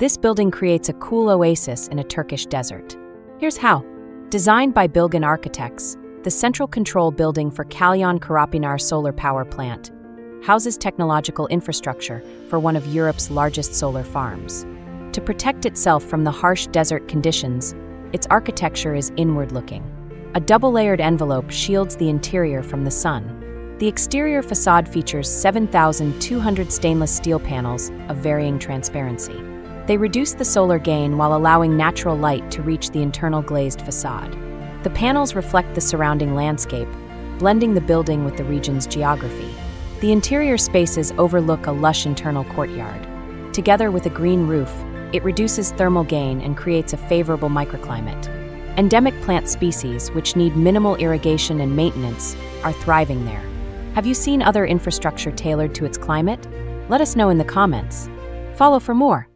This building creates a cool oasis in a Turkish desert. Here's how. Designed by Bilgin Architects, the central control building for Kalyon Karapinar solar power plant houses technological infrastructure for one of Europe's largest solar farms. To protect itself from the harsh desert conditions, its architecture is inward looking. A double layered envelope shields the interior from the sun. The exterior facade features 7,200 stainless steel panels of varying transparency. They reduce the solar gain while allowing natural light to reach the internal glazed facade. The panels reflect the surrounding landscape, blending the building with the region's geography. The interior spaces overlook a lush internal courtyard. Together with a green roof, it reduces thermal gain and creates a favorable microclimate. Endemic plant species, which need minimal irrigation and maintenance, are thriving there. Have you seen other infrastructure tailored to its climate? Let us know in the comments. Follow for more.